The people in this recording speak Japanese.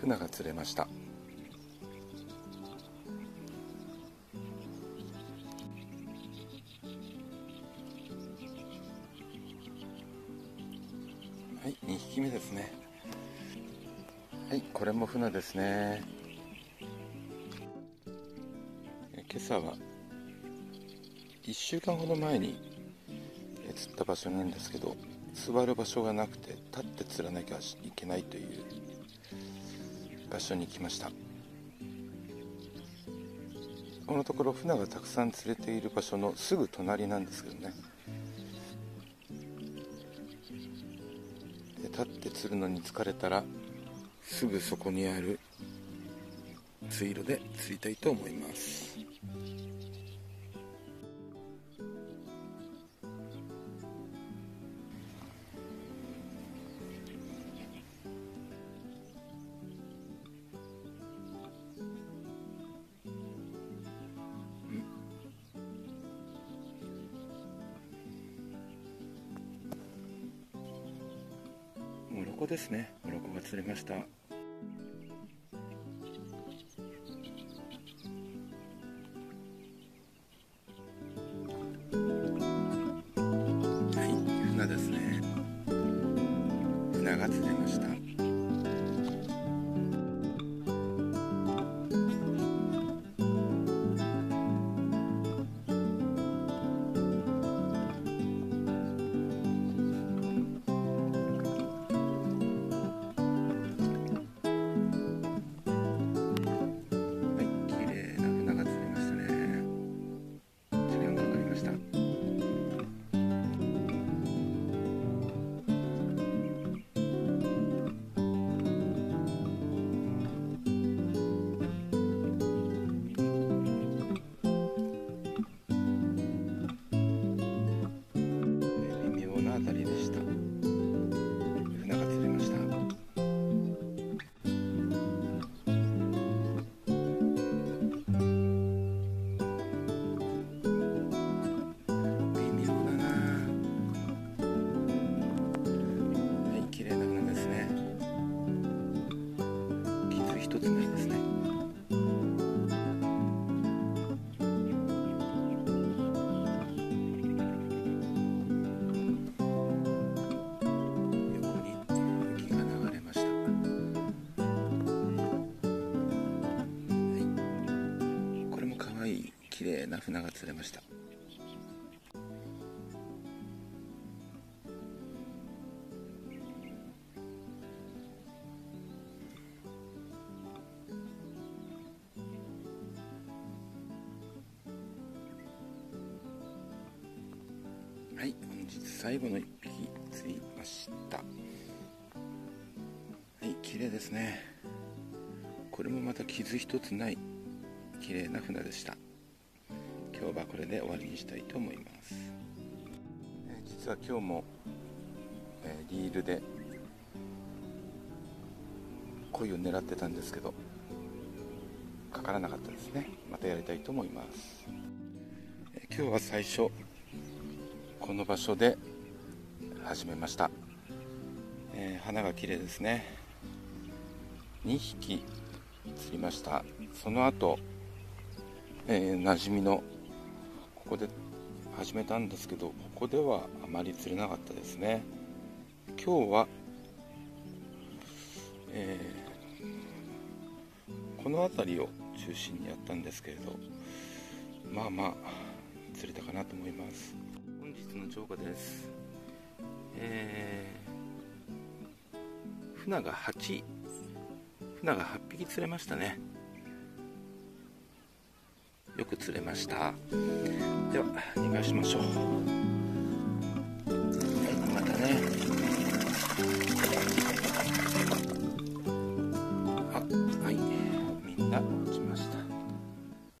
船が釣れました。はい2匹目ですね。はいこれも船ですね。今朝は1週間ほど前に釣った場所なんですけど座る場所がなくて立って釣らなきゃいけないという場所に来ました。このところ船がたくさん釣れている場所のすぐ隣なんですけどね。立って釣るのに疲れたらすぐそこにある水路で釣りたいと思います。モロコですねモロコが釣れましたはい船ですね。船が釣れました一つないですね。横に雪が流れました。はい。これい綺麗な船が釣れました。はい本日最後の1匹釣りました。はい綺麗ですね。これもまた傷一つない綺麗な船でした。今日はこれで終わりにしたいと思います、えー実は今日も、えーリールで鯉を狙ってたんですけどかからなかったですね。またやりたいと思います、えー今日は最初この場所で始めました、えー花が綺麗ですね。2匹釣りました。その後、えー、馴染みのここで始めたんですけどここではあまり釣れなかったですね。今日は、えーこの辺りを中心にやったんですけれどまあまあ釣れたかなと思います。本日の釣果です。えー、船が8船が8匹釣れましたね。よく釣れました。では逃がしましょう。